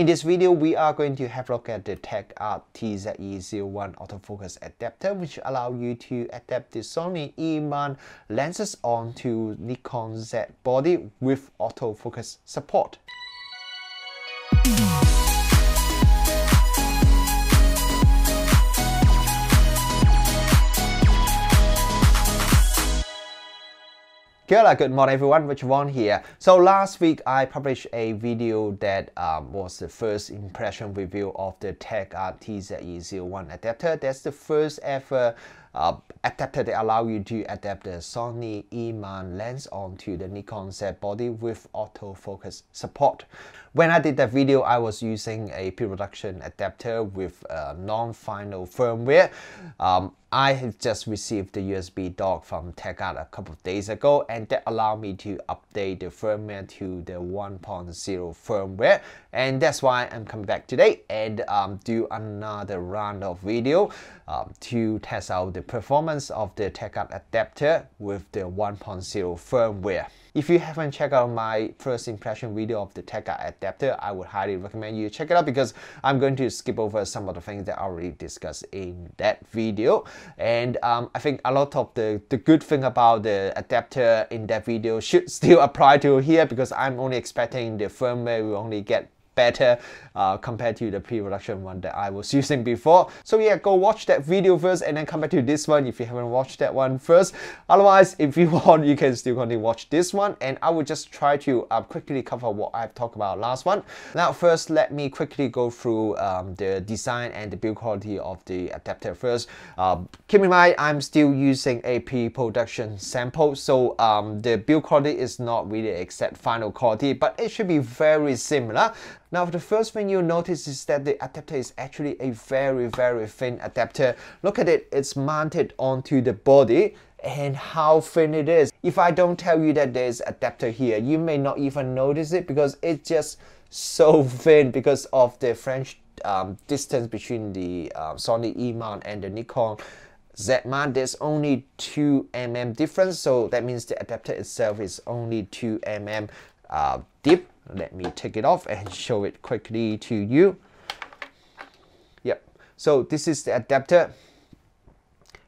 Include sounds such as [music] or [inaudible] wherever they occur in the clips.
In this video, we are going to have a look at the TechArt TZE01 autofocus adapter, which allow you to adapt the Sony E-mount lenses onto Nikon Z body with autofocus support. Good, good morning everyone, Rich Wong here. So last week I published a video that um, was the first impression review of the TechArt TZE01 adapter. That's the first ever uh, adapter that allow you to adapt the Sony E-mount lens onto the Nikon Z body with autofocus support. When I did that video, I was using a pre-production adapter with a non-final firmware. Um, I have just received the USB dock from TechArt a couple of days ago and that allowed me to update the firmware to the 1.0 firmware and that's why I'm coming back today and um, do another round of video um, to test out the performance of the TechArt adapter with the 1.0 firmware. If you haven't checked out my first impression video of the TechArt adapter, I would highly recommend you check it out because I'm going to skip over some of the things that I already discussed in that video. And um, I think a lot of the, the good thing about the adapter in that video should [laughs] still apply to here because I'm only expecting the firmware will only get better uh, compared to the pre-production one that I was using before. So yeah, go watch that video first and then come back to this one if you haven't watched that one first. Otherwise, if you [laughs] want, you can still continue watch this one and I will just try to uh, quickly cover what I've talked about last one. Now first, let me quickly go through um, the design and the build quality of the adapter first. Uh, keep in mind, I'm still using a pre-production sample, so um, the build quality is not really exact final quality, but it should be very similar. Now the first thing you'll notice is that the adapter is actually a very very thin adapter. Look at it, it's mounted onto the body and how thin it is. If I don't tell you that there's adapter here, you may not even notice it because it's just so thin because of the flange um, distance between the uh, Sony E-mount and the Nikon Z mount. There's only 2 mm difference, so that means the adapter itself is only 2 mm uh, deep let me take it off and [laughs] show it quickly to you. Yep, so this is the adapter.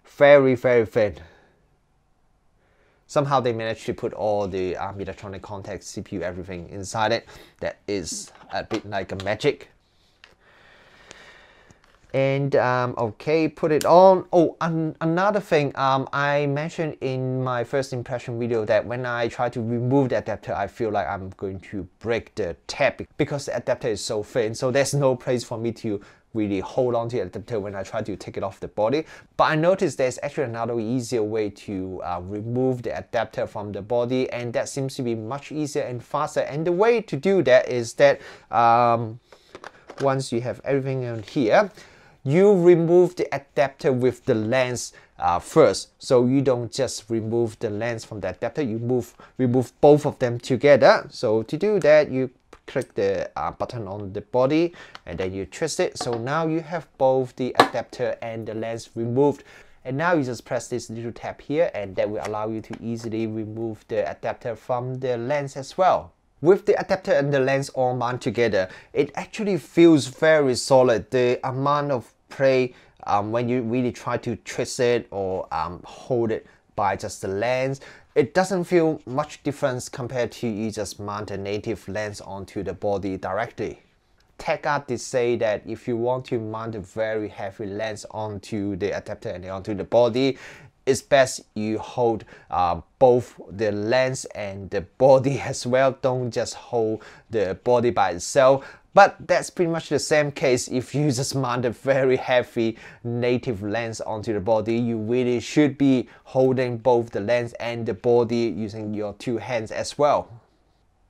Very, very thin. Somehow they managed to put all the um, electronic contacts, CPU, everything inside it. That is a bit like a magic and um, okay put it on oh an another thing um, I mentioned in my first impression video that when I try to remove the adapter I feel like I'm going to break the tab because the adapter is so thin so there's no place for me to really hold on to the adapter when I try to take it off the body. But I noticed there's actually another easier way to uh, remove the adapter from the body and that seems to be much easier and faster. And the way to do that is that um, once you have everything on here, you remove the adapter with the lens uh, first. So you don't just remove the lens from the adapter, you move remove both of them together. So to do that, you click the uh, button on the body and then you twist it. So now you have both the adapter and the lens removed. And now you just press this little tab here and that will allow you to easily remove the adapter from the lens as well. With the adapter and the lens all mount together, it actually feels very solid. The amount of play um, when you really try to twist it or um, hold it by just the lens, it doesn't feel much difference compared to you just mount a native lens onto the body directly. TechArt did say that if you want to mount a very heavy lens onto the adapter and onto the body, it's best you hold uh, both the lens and the body [laughs] as well. Don't just hold the body by itself. But that's pretty much the same case if you [laughs] just mount a very heavy native lens onto the body. You really should be holding both the lens and the body using your two hands as well.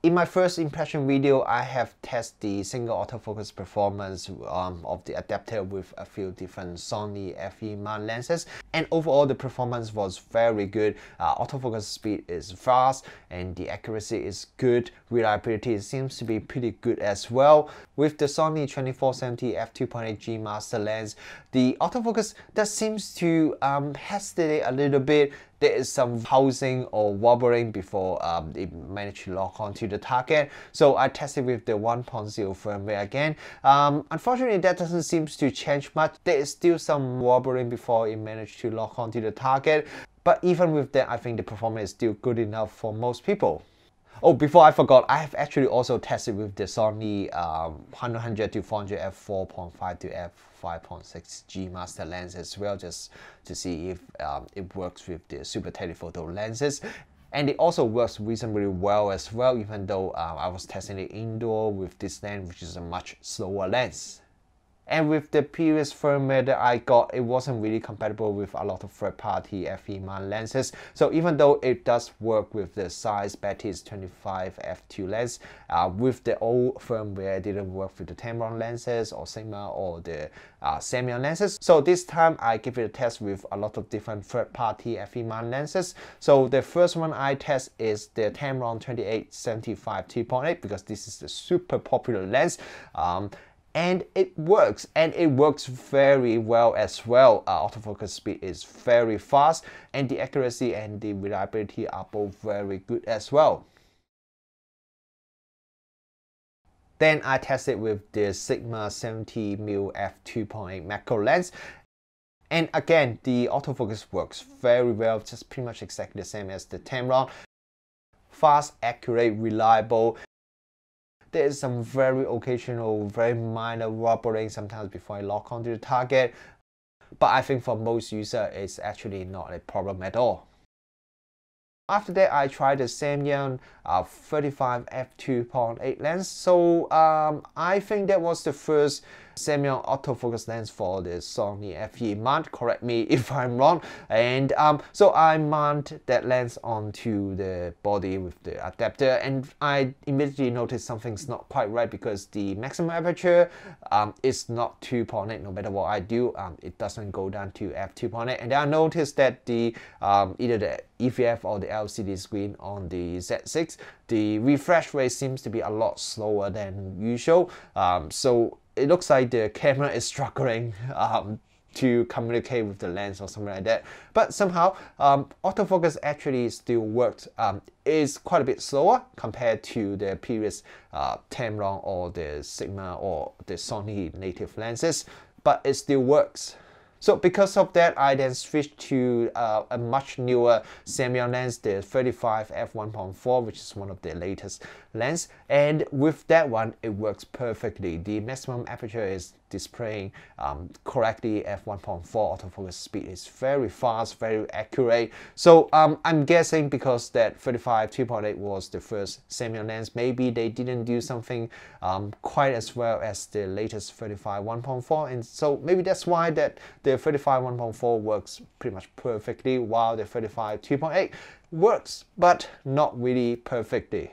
In my first impression video, I have tested the single autofocus performance um, of the adapter with a few different Sony FE mount lenses and overall the performance was very good. Uh, autofocus speed is fast and the accuracy is good. Reliability seems to be pretty good as well. With the Sony 2470 f2.8G master lens, the autofocus that seems to um, hesitate a little bit there is some housing or wobbling before um, it managed to lock onto the target. So I tested with the 1.0 firmware again. Um, unfortunately, that doesn't seem to change much. There is still some wobbling before it managed to lock onto the target. But even with that, I think the performance is still good enough for most people. Oh, before I forgot, I have actually also tested with the Sony um, 100 to 400 f4.5 to f5.6 G master lens as well, just to see if um, it works with the super telephoto lenses. And it also works reasonably well as well, even though uh, I was testing it indoor with this lens, which is a much slower lens. And with the previous firmware that I got, it wasn't really compatible with a lot of third-party FE mount lenses. So even though it does work with the Zeiss Batis 25 f2 lens, uh, with the old firmware, it didn't work with the Tamron lenses or Sigma or the uh, Samyang lenses. So this time I give it a test with a lot of different third-party FE mount lenses. So the first one I test is the Tamron 2875 2.8 because this is the super popular lens. Um, and it works and it works very well as well. Uh, autofocus speed is very fast and the accuracy and the reliability are both very good as well. Then I tested with the Sigma 70mm f2.8 macro lens. And again the autofocus works very well just pretty much exactly the same as the Tamron. Fast accurate reliable there is some very occasional, very minor wobbling sometimes before I lock onto the target. But I think for most users, it's actually not a problem at all. After that, I tried the Samyang uh, 35 f2.8 lens. So um, I think that was the first Samyang autofocus lens for the Sony FE mount. Correct me [laughs] if I'm wrong. And um, so I mount that lens onto the body with the adapter and I immediately noticed something's not quite right because the maximum aperture um, is not 2.8 no matter what I do. Um, it doesn't go down to f2.8 and I noticed that the um, either the EVF or the LCD screen on the Z6 the refresh rate seems to be a lot slower than usual. Um, so it looks like the camera is struggling um, to communicate with the lens or something like that. But somehow, um, autofocus actually still worked. Um, is quite a bit slower compared to the previous uh, Tamron or the Sigma or the Sony native lenses, but it still works. So because of that, I then switched to uh, a much newer Samyang lens, the 35 f1.4, which is one of the latest lens. And with that one, it works perfectly. The maximum aperture is displaying um, correctly f1.4 autofocus speed is very fast, very accurate. So um, I'm guessing because that 35 2.8 was the first Samyang lens, maybe they didn't do something um, quite as well as the latest 35 1.4 and so maybe that's why that the 35 1.4 works pretty much perfectly while the 35 2.8 works but not really perfectly.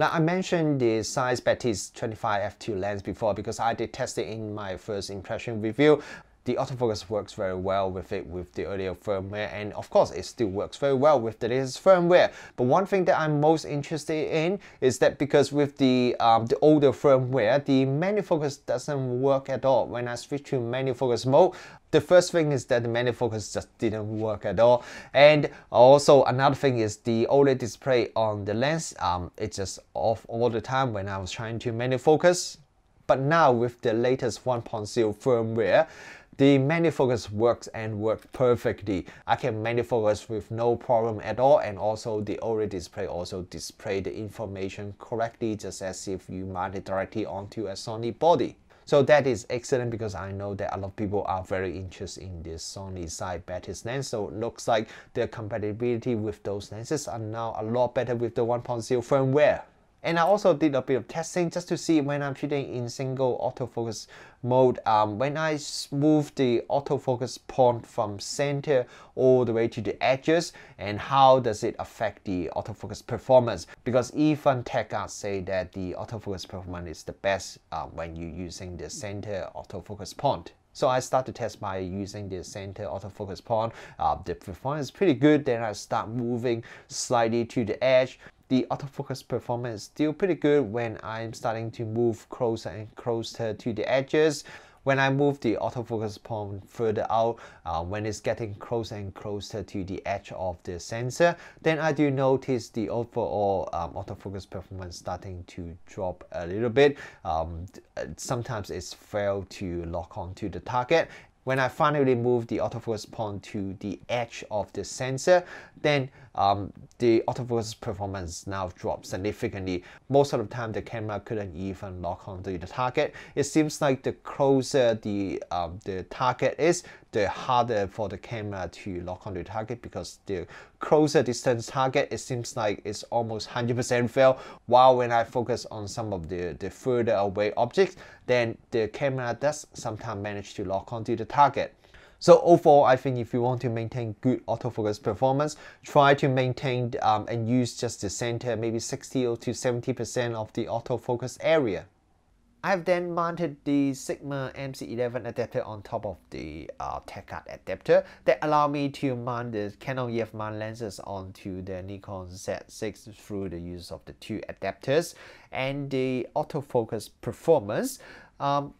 Now I mentioned the Zeiss Batis 25 f2 lens before because I did test it in my first impression review the autofocus works very well with it with the earlier firmware and of course it still works very well with the latest firmware. But one thing that I'm most interested in is that because with the um, the older firmware the manual focus doesn't work at all. When I switch to manual focus mode the first thing is that the manual focus just didn't work at all. And also another thing is the OLED display on the lens um, it's just off all the time when I was trying to manual focus. But now with the latest 1.0 firmware the manual focus works and works perfectly. I can manual focus with no problem at all and also the OLED display also display the information correctly just as if you mount it directly onto a Sony body. So that is excellent because I know that a lot of people are very interested in this Sony Zeiss Batis lens. So it looks like the compatibility with those lenses are now a lot better with the 1.0 firmware. And I also did a bit of testing just to see when I'm shooting in single autofocus mode, um, when I move the autofocus point from center all the way to the edges and how does it affect the autofocus performance. Because even TechArt say that the autofocus performance is the best uh, when you're using the center autofocus point. So I start to test by using the center autofocus point. Uh, the performance is pretty good. Then I start moving slightly to the edge the autofocus performance is still pretty good when I'm starting to move closer and closer to the edges. when I move the autofocus point further out, uh, when it's getting closer and closer to the edge of the sensor, then I do notice the overall um, autofocus performance starting to drop a little bit. Um, sometimes it's failed to lock onto the target when I finally move the autofocus point to the edge of the sensor, then um, the autofocus performance now drops significantly. Most of the time, the camera couldn't even lock onto the target. It seems like the closer the um, the target is, the harder for the camera to lock onto the target because the closer distance target, it seems like it's almost 100% fail. While when I focus on some of the, the further away objects, then the camera does sometimes manage to lock onto the target. So overall, I think if you want to maintain good autofocus performance, try to maintain um, and use just the center, maybe 60 or to 70% of the autofocus area. I've then mounted the Sigma MC11 adapter on top of the uh, TechArt adapter that allow me to mount the Canon EF mount lenses onto the Nikon Z6 through the use of the two adapters and the autofocus performance. Um,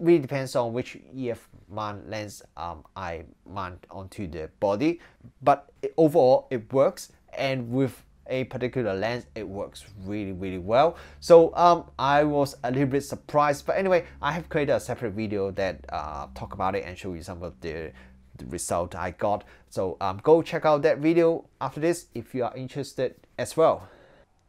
really depends on which EF mount lens um, I mount onto the body, but it, overall it works and with a particular lens it works really really well. So um, I was a little bit surprised but anyway I have created a separate video that uh, talk about it and show you some of the, the result I got. So um, go check out that video after this if you are interested as well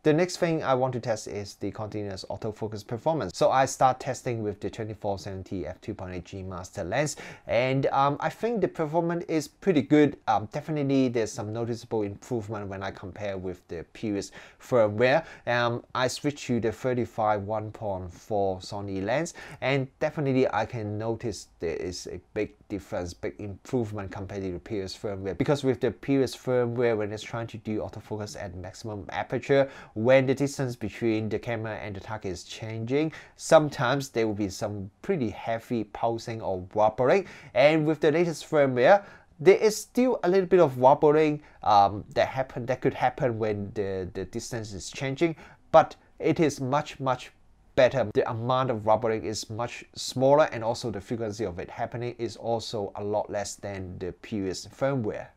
the next thing I want to test is the continuous autofocus performance. So I start testing with the 2470 f2.8G master lens and um, I think the performance is pretty good. Um, definitely there's some noticeable improvement when I compare with the previous firmware. Um, I switched to the 35 1.4 Sony lens and definitely I can notice there is a big difference, big improvement compared to the previous firmware because with the previous firmware when it's trying to do autofocus at maximum aperture when the distance between the camera and the target is changing, sometimes there will be some pretty heavy pulsing or wobbling. And with the latest firmware, there is still a little bit of wobbling um, that happen that could happen when the, the distance is changing, but it is much much better. The amount of wobbling is much smaller and also the frequency of it happening is also a lot less than the previous firmware.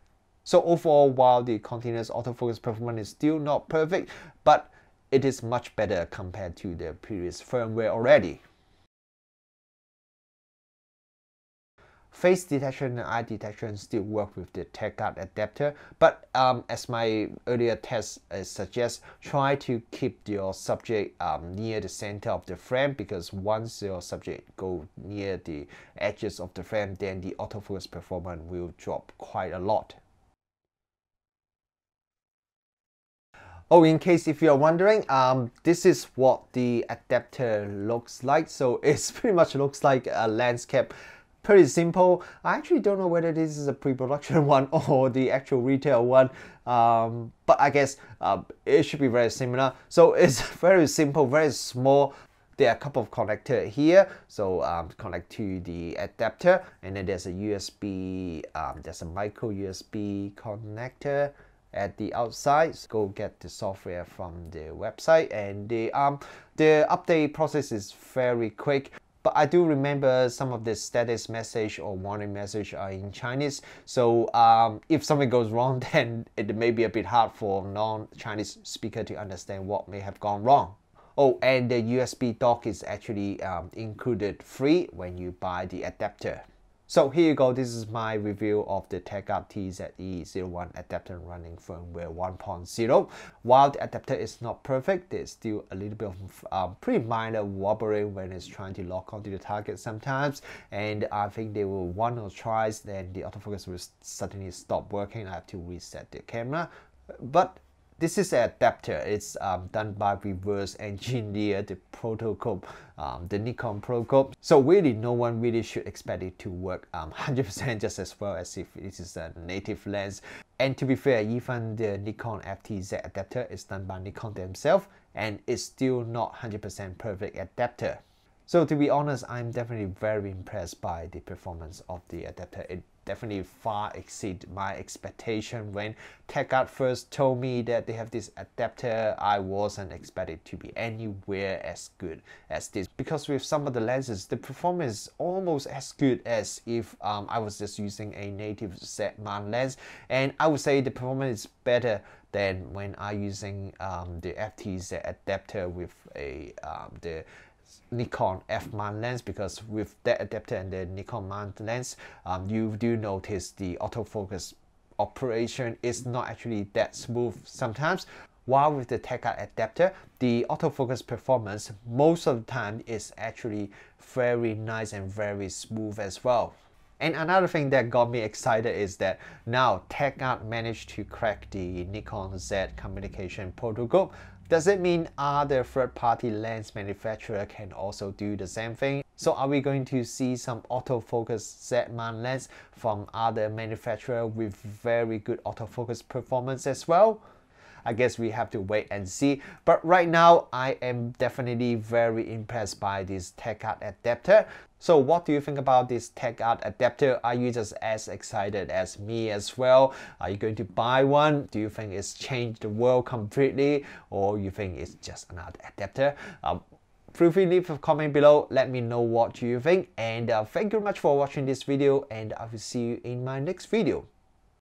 So overall, while the continuous autofocus performance is still not perfect, but it is much better compared to the previous firmware already. Face detection and eye detection still work with the TechArt adapter, but um, as my earlier test uh, suggests, try to keep your subject um, near the center of the frame because once your subject go near the edges of the frame, then the autofocus performance will drop quite a lot. Oh, in case if you're wondering, um, this is what the adapter looks like. So [laughs] it's pretty much looks like a landscape. Pretty simple. I actually don't know whether this is a pre-production [laughs] one or the actual retail one. Um, but I guess uh, it should be very similar. So [laughs] it's very simple, very small. There are a couple of connector here, so um, connect to the adapter, and then there's a USB, um, there's a micro USB connector, at the outside go get the software from the website and the um the update process is very quick but I do remember some of the status message or warning message are in Chinese. So um, if something goes wrong, [laughs] then it may be a bit hard for non-Chinese speaker to understand what may have gone wrong. Oh, and the USB dock is actually um, included free when you buy the adapter. So here you go, this is my review of the TechArt TZE01 adapter running firmware 1.0. While the adapter is not perfect, there's still a little bit of um, pretty minor wobbling when it's trying to lock onto the target sometimes. And I think they will one or twice, then the autofocus will suddenly stop working. I have to reset the camera. But this is an adapter. It's um, done by reverse engineer the protocol, um, the Nikon protocol. So really, no one really should expect it to work 100% um, [laughs] just as well as if it is a native lens. And to be fair, even the Nikon FTZ adapter is done by Nikon themselves and it's still not 100% perfect adapter. So to be honest, I'm definitely very impressed by the performance of the adapter. It definitely far exceed my expectation. When TechArt first told me that they have this adapter I wasn't expected to be anywhere as good as this. Because with some of the lenses the performance is almost as good as if um, I was just using a native Z mount lens. And I would say the performance is better than when I using um, the FTZ adapter with a um, the Nikon f mount lens because with that adapter and the Nikon mount lens, um, you do notice the autofocus operation is not actually that smooth sometimes. While with the TechArt adapter, the autofocus performance most of the time is actually very nice and very smooth as well. And another thing that got me excited is that now TechArt managed to crack the Nikon Z communication protocol does it mean other third-party lens manufacturer can also do the same thing? So are we going to see some autofocus Z-mount lens from other manufacturer with very good autofocus performance as well? I guess we have to wait and see. But right now, I am definitely very impressed by this TechArt adapter. So what do you think about this TechArt adapter? Are you just as excited as me as well? Are you going to buy one? Do you think it's changed the world completely? Or you think it's just another adapter? Um, feel free to leave a comment below. Let me know what you think. And uh, thank you very much for watching this video. And I will see you in my next video.